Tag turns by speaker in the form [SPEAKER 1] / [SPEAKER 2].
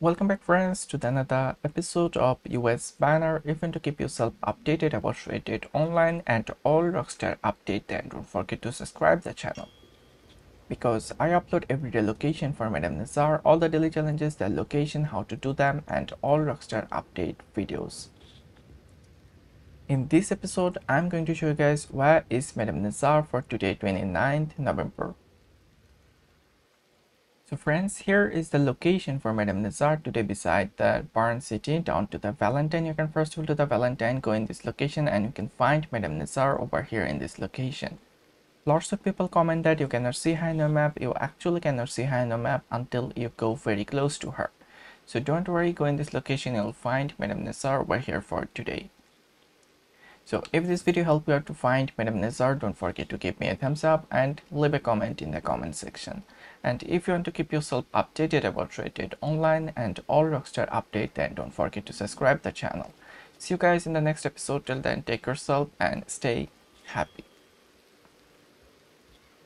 [SPEAKER 1] Welcome back friends to another episode of US Banner. If you want to keep yourself updated about Red Dead Online and all Rockstar update then don't forget to subscribe the channel. Because I upload everyday location for Madam Nazar, all the daily challenges, their location, how to do them and all Rockstar update videos. In this episode, I'm going to show you guys where is Madam Nazar for today 29th November. So friends, here is the location for Madam Nazar today beside the Barn City down to the Valentine. You can first go to the Valentine, go in this location and you can find Madam Nazar over here in this location. Lots of people comment that you cannot see her in the map. You actually cannot see her in the map until you go very close to her. So don't worry, go in this location, you'll find Madam Nazar over here for today. So if this video helped you out to find Madam Nazar, don't forget to give me a thumbs up and leave a comment in the comment section. And if you want to keep yourself updated about Red Dead Online and all Rockstar update, then don't forget to subscribe the channel. See you guys in the next episode. Till then, take yourself and stay happy.